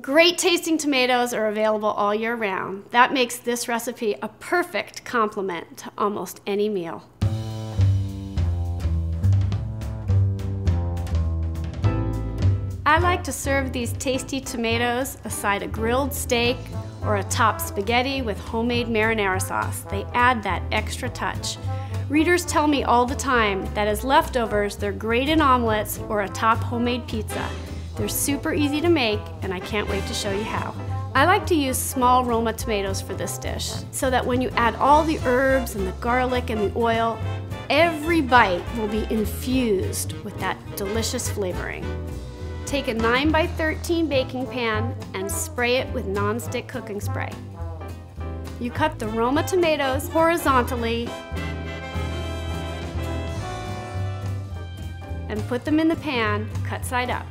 Great tasting tomatoes are available all year round. That makes this recipe a perfect complement to almost any meal. I like to serve these tasty tomatoes aside a grilled steak or atop spaghetti with homemade marinara sauce. They add that extra touch. Readers tell me all the time that as leftovers, they're great in omelets or a top homemade pizza. They're super easy to make, and I can't wait to show you how. I like to use small Roma tomatoes for this dish, so that when you add all the herbs and the garlic and the oil, every bite will be infused with that delicious flavoring. Take a 9 by 13 baking pan and spray it with nonstick cooking spray. You cut the Roma tomatoes horizontally and put them in the pan cut side up.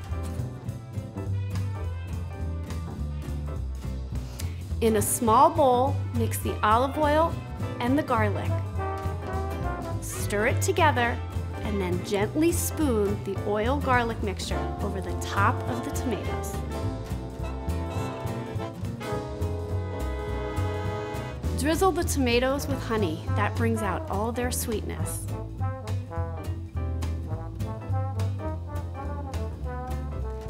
In a small bowl, mix the olive oil and the garlic. Stir it together and then gently spoon the oil garlic mixture over the top of the tomatoes. Drizzle the tomatoes with honey. That brings out all their sweetness.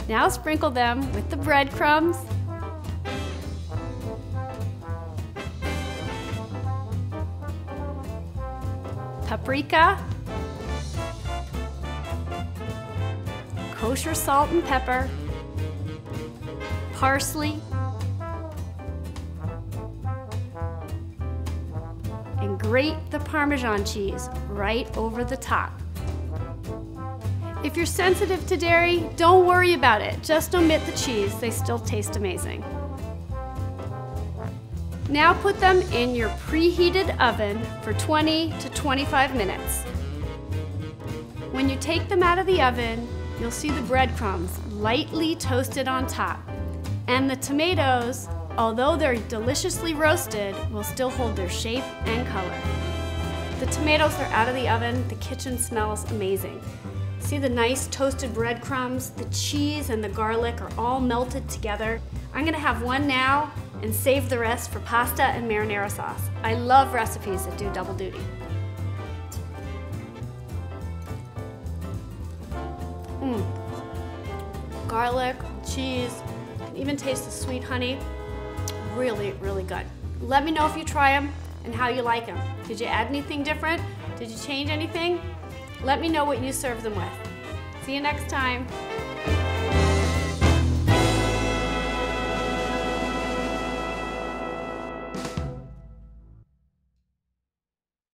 Now sprinkle them with the breadcrumbs paprika, kosher salt and pepper, parsley, and grate the Parmesan cheese right over the top. If you're sensitive to dairy, don't worry about it. Just omit the cheese, they still taste amazing. Now put them in your preheated oven for 20 to 25 minutes. When you take them out of the oven, you'll see the breadcrumbs lightly toasted on top. And the tomatoes, although they're deliciously roasted, will still hold their shape and color. The tomatoes are out of the oven, the kitchen smells amazing. See the nice toasted breadcrumbs, the cheese and the garlic are all melted together. I'm gonna have one now and save the rest for pasta and marinara sauce. I love recipes that do double duty. Mmm. Garlic, cheese, even taste the sweet honey. Really, really good. Let me know if you try them and how you like them. Did you add anything different? Did you change anything? Let me know what you serve them with. See you next time.